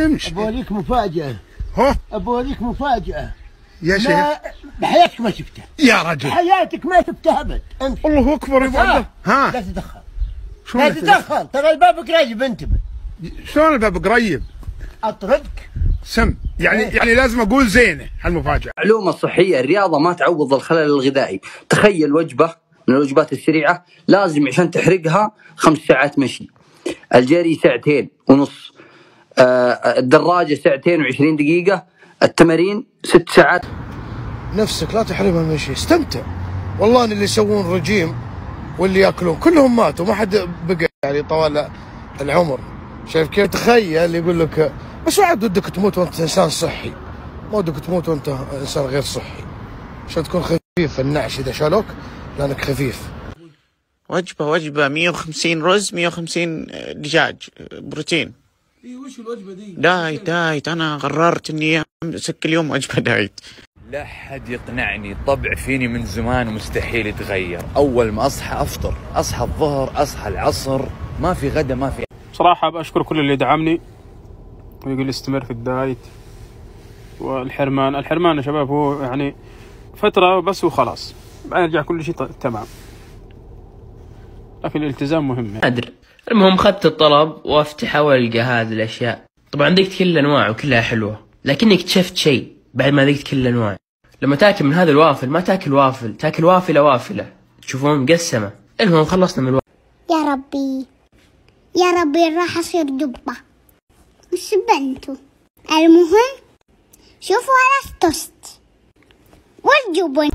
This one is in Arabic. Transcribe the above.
امشي ابوريك مفاجأة. ها؟ ابوريك مفاجأة. يا شيخ. ما بحياتك ما شفتها. يا رجل. بحياتك ما شفتها أبد. انت الله أكبر يا الله. لا ها؟ تتدخل شلون لا تتدخل ترى الباب قريب انتبه شلون الباب قريب؟ أطردك. سم. يعني إيه. يعني لازم أقول زينة هالمفاجأة. معلومة صحية. الرياضة ما تعوض الخلل الغذائي. تخيل وجبة من الوجبات السريعة لازم عشان تحرقها خمس ساعات مشي. الجري ساعتين ونص. آه، الدراجة ساعتين وعشرين دقيقة التمارين ست ساعات. نفسك لا تحرمها من شيء استمتع. والله اللي يسوون رجيم واللي يأكلون كلهم ماتوا ما حد بقى يعني طوال العمر. شايف كيف؟ تخيل يقول لك بس وعد ودك تموت وأنت إنسان صحي. ما ودك تموت وأنت إنسان غير صحي. عشان تكون خفيف النعش إذا شالوك لأنك خفيف. وجبة وجبة 150 رز 150 دجاج بروتين. اي وش الوجبة دي؟ diet diet. أنا قررت إني أمسك كل يوم وجبة diet. لا حد يقنعني. طبع فيني من زمان مستحيل يتغير. أول ما أصحى أفطر. أصحى الظهر أصحى العصر. ما في غدا ما في صراحة بشكر كل اللي دعمني. ويقول لي استمر في ال diet. والحرمان. الحرمان يا شباب هو يعني فترة بس وخلاص. بعدين يرجع كل شيء تمام. لكن الالتزام مهم. يعني. المهم خدت الطلب وافتحه والقى هذه الأشياء. طبعا ذقت كل الانواع وكلها حلوة لكني اكتشفت شيء بعد ما ذقت كل الانواع لما تاكل من هذا الوافل ما تاكل وافل تاكل وافلة وافلة. تشوفون مقسمه المهم خلصنا من الوافل يا ربي يا ربي راح أصير دبة. مش بنته المهم شوفوا على التوست. والجبن